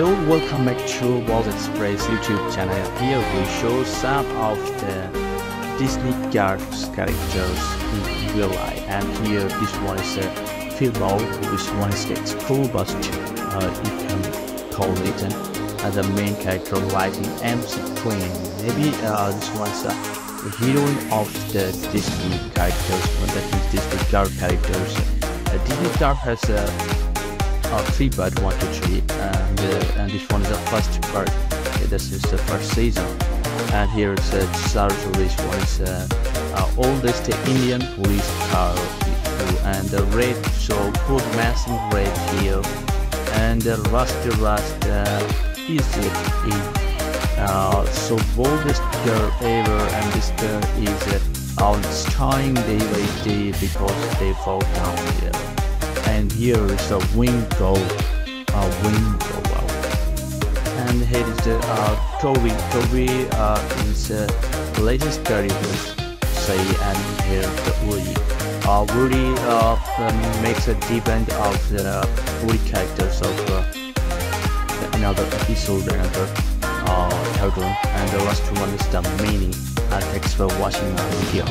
Hello, welcome back to World Express YouTube channel. Here we show some of the Disney Cars characters in real life. And here this one is a uh, this one is the school bus, uh, you can call it. And uh, the main character riding MC Queen. Maybe uh, this one's uh, the heroine of the Disney characters, that is Disney car characters. Uh, Disney car has a uh, uh, three but one two three and, this one is the first part okay, this is the first season. And here it's a uh, which one is uh, oldest Indian police car and the red so good massive red here. And the rust rust uh, is it uh, so boldest girl ever. And this girl is uh, starting day by day because they fall down here. And here is a window a window uh, Toby Toby uh, is uh, latest character say and here the Woody. Uh, Woody uh, um, makes a depend of the Woody characters of uh, another episode another uh, cartoon and the last one is the meaning and thanks for watching my video